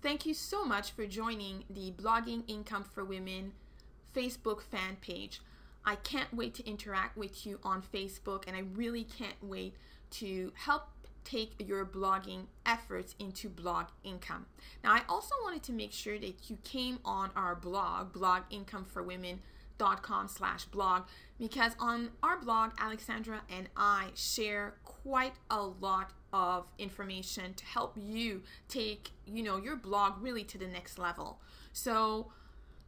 Thank you so much for joining the Blogging Income for Women Facebook fan page. I can't wait to interact with you on Facebook, and I really can't wait to help take your blogging efforts into blog income. Now, I also wanted to make sure that you came on our blog, Blog Income for Women com slash blog because on our blog alexandra and i share quite a lot of information to help you take you know your blog really to the next level. So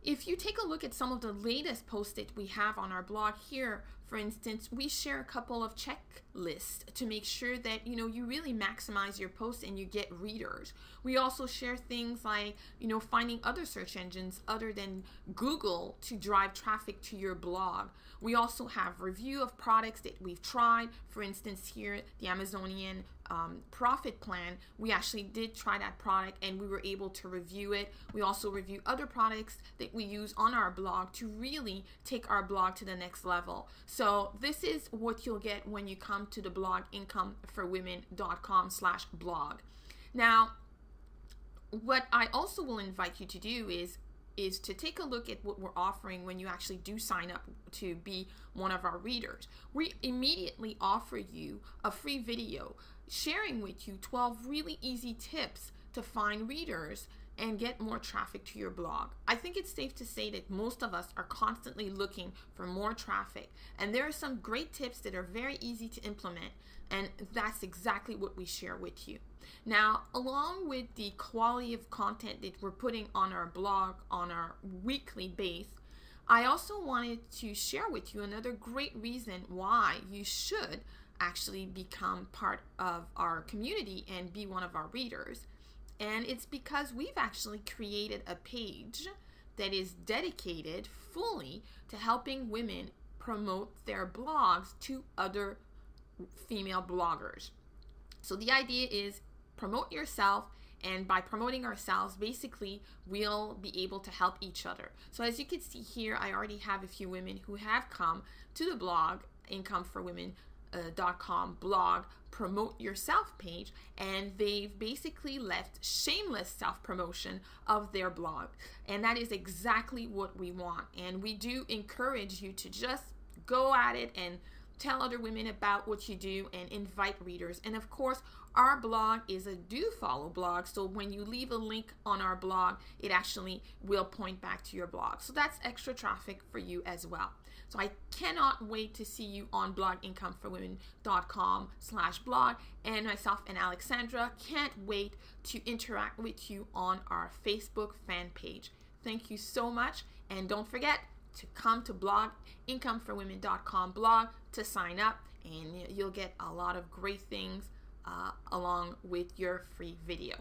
if you take a look at some of the latest posts that we have on our blog here, for instance, we share a couple of checklists to make sure that you know you really maximize your posts and you get readers. We also share things like, you know, finding other search engines other than Google to drive traffic to your blog. We also have review of products that we've tried. For instance, here the Amazonian um, profit plan, we actually did try that product and we were able to review it. We also review other products that we use on our blog to really take our blog to the next level. So this is what you'll get when you come to the blog incomeforwomen.com slash blog. Now, what I also will invite you to do is is to take a look at what we're offering when you actually do sign up to be one of our readers. We immediately offer you a free video sharing with you 12 really easy tips to find readers and get more traffic to your blog. I think it's safe to say that most of us are constantly looking for more traffic, and there are some great tips that are very easy to implement, and that's exactly what we share with you. Now, along with the quality of content that we're putting on our blog on our weekly base, I also wanted to share with you another great reason why you should actually become part of our community and be one of our readers. And it's because we've actually created a page that is dedicated fully to helping women promote their blogs to other female bloggers. So the idea is promote yourself and by promoting ourselves basically we'll be able to help each other so as you can see here i already have a few women who have come to the blog income for women uh, .com blog promote yourself page and they've basically left shameless self promotion of their blog. And that is exactly what we want. And we do encourage you to just go at it and tell other women about what you do and invite readers and of course our blog is a do follow blog, so when you leave a link on our blog, it actually will point back to your blog. So that's extra traffic for you as well. So I cannot wait to see you on blogincomeforwomen.com slash blog and myself and Alexandra can't wait to interact with you on our Facebook fan page. Thank you so much and don't forget to come to blog blogincomeforwomen.com blog to sign up and you'll get a lot of great things uh, along with your free video.